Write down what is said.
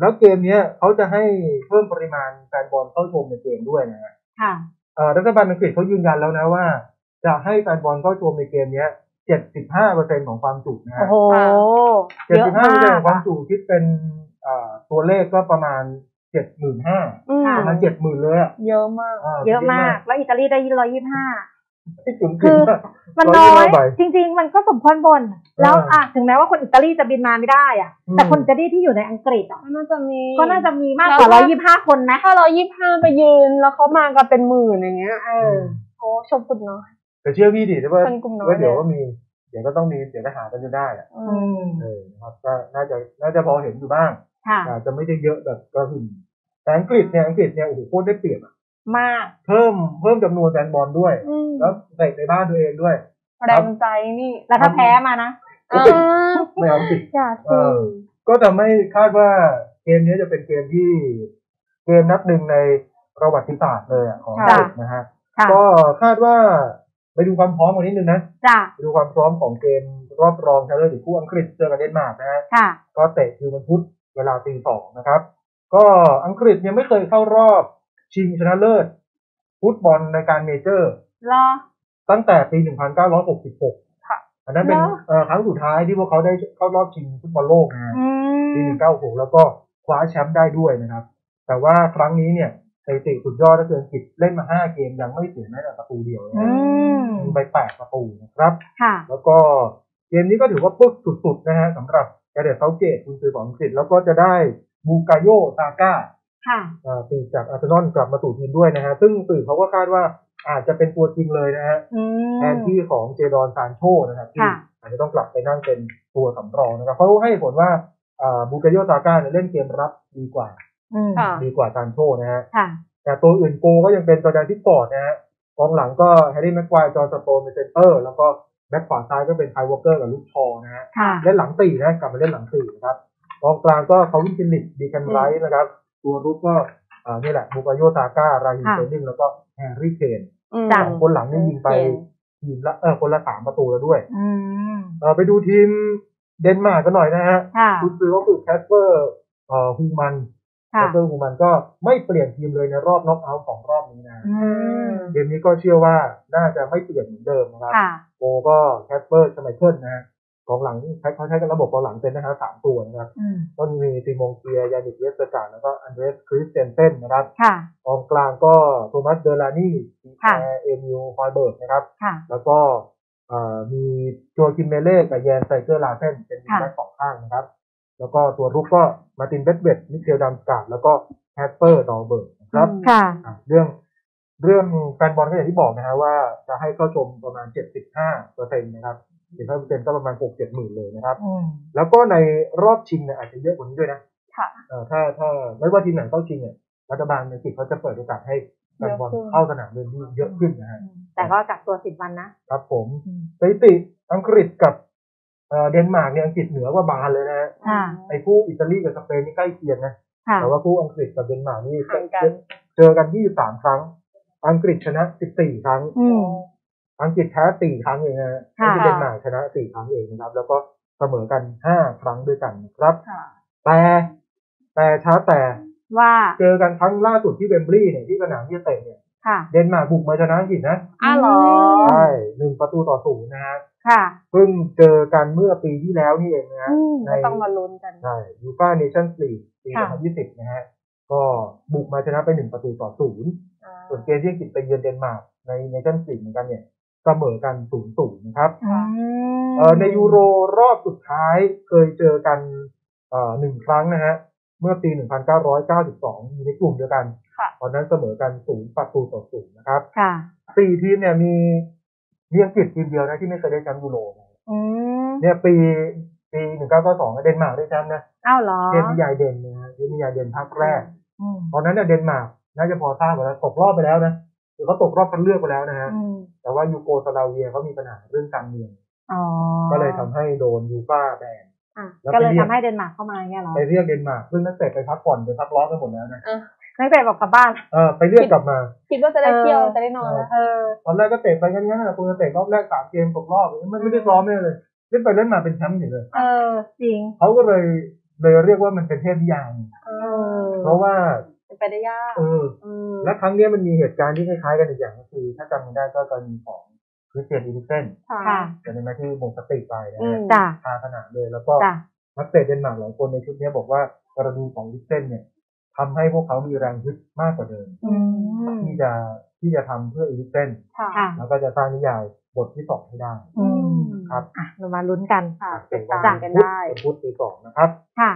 แล้วเกมเนี้ยเขาจะให้เพิ่มปริมาณแฟนบอลเข้าชมในเกมด้วยนะฮะค่ะเอ่อรัฐบาลอังกฤษเขายืนยันแล้วนะว่า จะให้แฟนบอลเข้าชมในเกมเนี้ย75เปอร์เซ็นของความจุนะฮะโอ้โหเยอะ75มาเปอร์เซ็นกของความอะจุคิดเป็นเอ่อตัวเลขก็ประมาณ75,000อืมประมาณ70,000เลยอะเยอะมาก เยอะมาก แล้วอิตาลีได้ร้อยยี่ห้าที่จุ๋ม คือกินมันร้น้อยอยี่ยสิบใบจริง ๆ มันก็สมควรบน แล้วอ่าอะถึงแม้ว่าคนอิตาลีจะบินมาไม่ได้อะอืมแต่คนอิตาลีที่อยู่ในอังกฤษอะก็น่าจะมีก็น่าจะมีมากกว่าแล้วร้อถ้ายยี่ห้าคนนะถ้าเรายี่ห้าไปยืนแล้วเขามากันเป็นหมื่นอย่างเงี้ยเออโอ้ชมคุณเนาะแต่เชื่อพี่ดิว่าคนกลุ่มน้อยว่าเดี๋ยวเลยก็มีเดี๋ยวก็ต้องมีเดี๋ยวก็หากันจนได้อะอือืมมเออนะครับก็น่าจะน่าจะพอเห็นอยู่บ้างค่ะอาจจะไม่ได้เยอะแบบกระหึ่มแต่อังกฤษเนี่ยอังกฤษเนี่ยโอ้โหโคตรได้เปรียบอะมากเพิ่มเพิ่มจำนวนแฟนบอลด้วย อืม แล้วเตะในบ้านตัวเองด้วย แรงใจนี่ แล้วถ้าแพ้มานะอ่าไม่เอาสิอย่าเอสิอก็ทำให้คาดว่าเกมนี้จะเป็นเกมที่เกมนัดหนึ่งในประวัติศาสตร์เลยอะของอังค่ะกฤษนะฮะค่ะก็คาดว่าไปดูความพร้อมกันนิดนึงนะจ้ะไปดูความพร้อมของเกมรอบรองชนะเลิศหรือคู่อังกฤษเจอกับเดนมาร์กนะฮะค่ะก็เตะคือวันพุธเวลาตีสองนะครับ ก็อังกฤษยังไม่เคยเข้ารอบชิงชนะเลิศ ฟุตบอลในการเมเจอร์รอ ตั้งแต่ปี 1966ค่ะอันนั้นเป็นเหรอเอ่อครั้งสุดท้ายที่พวกเขาได้เข้ารอบชิงฟุตบอลโลกนะฮะอืมปี 1966 แล้วก็คว้าแชมป์ได้ด้วยนะครับ แต่ว่าครั้งนี้เนี่ยสถิติสุดยอดก็คืออังกฤษเล่นมา 5 เกมยังไม่เสียแม้แต่ประตูเดียวนะอืฮะมยิงไป8ประตูนะครับค่ะแล้วก็เกมนี้ก็ถือว่าปึ๊กสุดๆนะฮะสำหรับแกเดตเซาเกตคุณซื้อของอังกฤษแล้วก็จะได้บูกาโยซาก้าค่ะอ่า ปีกจากอาร์เซนอลกลับมาสู่ทีมด้วยนะฮะ ซึ่งสื่อเขาก็คาดว่าอาจจะเป็นตัวจริงเลยนะฮะอืมแทนที่ของเจดอนซานโชนะครับที่ค่ะอาจจะต้องกลับไปนั่งเป็นตัวสำรองนะครับเขาให้ผลว่าอ่าบูกาโยซาก้าเนี่ยเล่นเกมรับดีกว่าอืมค่ะดีกว่าซานโชนะฮะค่ะแต่ตัวอื่นโกล์ก็ยังเป็นจอร์แดนพิกฟอร์ดนะฮะกองหลังก็แฮร์รี่แม็กไกวร์จอห์นสโตนส์เป็นเซนเตอร์ แล้วก็แบ็คขวาซ้ายก็เป็นไคล์วอล์กเกอร์กับลุคชอว์นะฮะค่ะเล่นหลังสี่นะกลับมาเล่นหลังสี่นะครับกองกลางก็คาลวินฟิลลิปส์ดีแคลนไรซ์นะครับ ตัวรุกก็อ่านี่แหละบูกาโยซาก้าราฮีมค่ะสเตอร์ลิงแล้วก็แฮร์รี่เคนอืมจ้ะสองคนหลังนี่ยิงไปเคนทีมละเออคนละสามประตูแล้วด้วยอืมเออไปดูทีมเดนมาร์กกันหน่อยนะฮะค่ะกุนซือก็คือแคสเปอร์เอ่อฮูลมันด์แคค่ะสเปอร์ฮูลมันด์ก็ไม่เปลี่ยนทีมเลยในรอบน็อกเอาท์ของรอบนี้นะอืมเกมนี้ก็เชื่อว่าน่าจะไม่เปลี่ยนเหมือนเดิมนะครับค่ะโกล์ก็แคสเปอร์ชไมเคิลนะฮะ กองหลังใช้เขาใช้กันระบบกองหลังเป็นนะฮะสามตัวนะครับอืมก็มีซีมอนเคียร์ยานนิกเวสเตอร์การ์ดแล้วก็อันเดรสคริสเตนเซนนะครับค่ะกองกลางก็โทมัสเดลานี่ปิค่ะแอร์เอมิลฮอยเบิร์กนะครับค่ะแล้วก็เอ่อมีโจคิมเมห์เล่กับเยนส์สตรีเกอร์ลาร์เซนเป็นค่ะแบ็คสองข้างนะครับ แล้วก็ตัวรุกก็มาร์ตินเบรธเวทมิคเคลดัมส์การ์ดแล้วก็แคสเปอร์ดอลเบิร์กนะครับค่ะอะเรื่องเรื่องแฟนบอลก็อย่างที่บอกนะฮะว่าจะให้เข้าชมประมาณ 75เปอร์เซ็นต์นะครับ 75เปอร์เซ็นต์ก็ประมาณ6 7หมื่นเลยนะครับอืมแล้วก็ในรอบชิงเนี่ยอาจจะเยอะกว่านี้ด้วยนะค่ะเอ่อถ้าถ้าไม่ว่าทีมไหนเข้าชิงเนี่ยรัฐบาลในอังกฤษเขาจะเปิดโอกาสให้แฟนบอลเยอะขึ้นเข้าสนามเดินที่เยอะขึ้นนะฮะแต่ก็กักตัวสิบวันนะครับผมอืมสถิติอังกฤษกับเอ่อเดนมาร์กเนี่ยอังกฤษเหนือกว่าบานเลยนะฮะค่ะไอ้คู่อิตาลีกับสเปนนี่ใกล้เคียงนะค่ะแต่ว่าคู่อังกฤษกับเดนมาร์กนี่ห่างกันเจอกัน23ครั้ง อังกฤษชนะ14ครั้ง อืมอังกฤษแพ้4ครั้งเองนะฮะค่ะที่เดนมาร์กชนะ4ครั้งเองนะครับ แล้วก็เสมอกัน5ครั้งด้วยกันนะครับค่ะแต่แต่ช้าแต่ว่าเจอกันครั้งล่าสุดที่เวมบลีย์เนี่ยที่สนามที่จะเตะเนี่ยค่ะเดนมาร์กบุกมาชนะอังกฤษนะอ้าวเหรอใช่หนึ่งประตูต่อศูนย์นะฮะค่ะเพิ่งเจอกันเมื่อปีที่แล้วนี่เองนะฮะอืมในก็ต้องมาลุ้นกันใช่ยูฟ่าเนชั่นส์ลีกปีค่ะ2020นะฮะก็บุกมาชนะไปหนึ่งประตูต่อศูนย์ส่วนเกมที่อังกฤษไปเยือนเดนมาร์กในเนชั่นส์ลีกเหมือนกันเนี่ย เสมอกันศูนย์ศูนย์นะครับอืมเอ่อในยูโรรอบสุดท้ายเคยเจอกันเอ่อหนึ่งครั้งนะฮะเมื่อปี 1992 อยู่ในกลุ่มเดียวกันค่ะตอนนั้นเสมอกันศูนย์ประตูต่อศูนย์นะครับค่ะสี่ทีมเนี่ยมีมีอังกฤษทีมเดียวนะที่ไม่เคยได้แชมป์ยูโรนะอืมเนี่ยปีปี 1992 เดนมาร์กได้แชมป์นะอ้าวเหรอเทพนิยายเดนส์นะฮะเทพนิยายเดนส์ภาคแรกอืมตอนนั้นเนี่ยเดนมาร์กน่าจะพอทราบอยู่แล้วตกรอบไปแล้วนะ คือเขาตกรอบคัดเลือกไปแล้วนะฮะอืมแต่ว่ายูโกสลาเวียเขามีปัญหาเรื่องการเมืองอ๋อก็เลยทำให้โดนยูฟ่าแบนอะแล้วก็เลยไปเรียกทำให้เดนมาร์กเข้ามาเงี้ยเหรอไปเรียกเดนมาร์กซึ่งนักเตะไปพักผ่อนไปพักร้อนกันหมดแล้วนะนักเตะบอกกลับบ้านเออไปเรียกกลับมา คิดว่าจะได้เที่ยวเออจะได้นอนแล้วเออตอนแรกก็เตะไปงั้นๆนะคุณจะเตะรอบแรกสามเกมตกรอบมันไม่ได้ซ้อมเลยเลยเล่นไปเล่นมาเป็นแชมป์อยู่เลย เออจริงเขาก็เลยเลยเรียกว่ามันเป็นเทพนิยายเออเพราะว่าเป็น ไปได้ยากเอออืมและครั้งเนี้ยมันมีเหตุการณ์ที่คล้ายๆกันอีกอย่างก็คือ ถ้าจำกันได้ก็กรณีของคริสเตียนอีริกเซนค่ะจำได้ไหมที่หมดสติไปนะอืฮะมจ้ะคาขนาดเลยแล้วก็จ้ะนักเตะเดนมาร์กหลายคนในชุดเนี้ยบอกว่ากรณีของอีริกเซนเนี่ยทำให้พวกเขามีแรงฮึดมากกว่าเดิมอืมที่จะที่จะทำเพื่ออีริกเซนค่ะค่ะแล้วก็จะสร้างนิยายบทที่สองให้ได้อืมครับอะเรามาลุ้นกันค่ะเป็ตินดวันตามกันได้พุธปีสองนะครับค่ะ